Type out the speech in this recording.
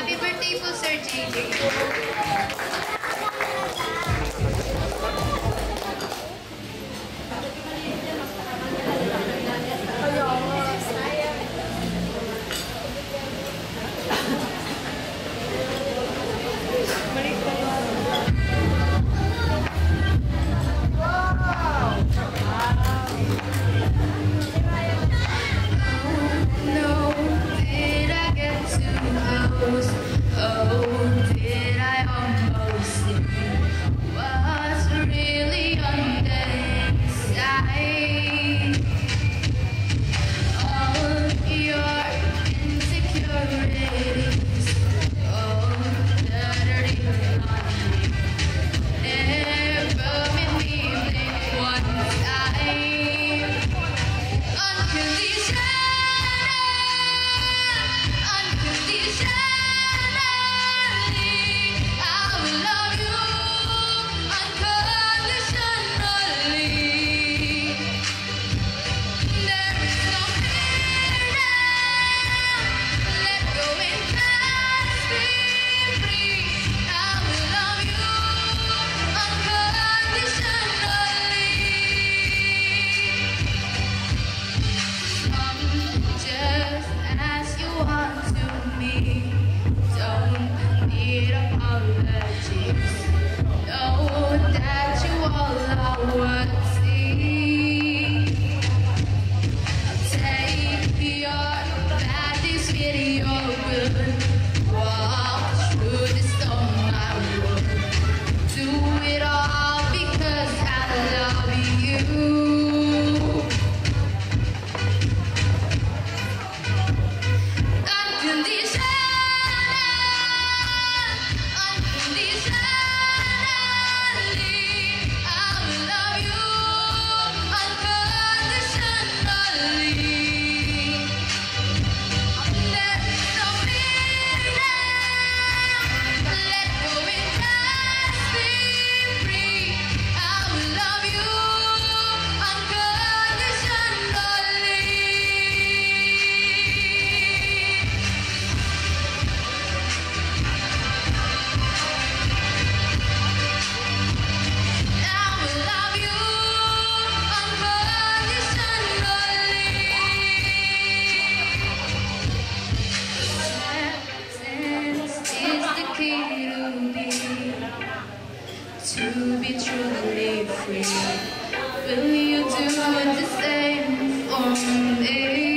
Happy birthday po, Sir JJ. Thank you. truly made free. Will you do the same for me?